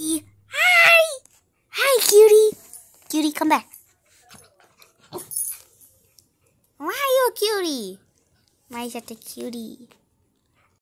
Hi! Hi, cutie. Cutie, come back. Why are you a cutie? Why is that a cutie?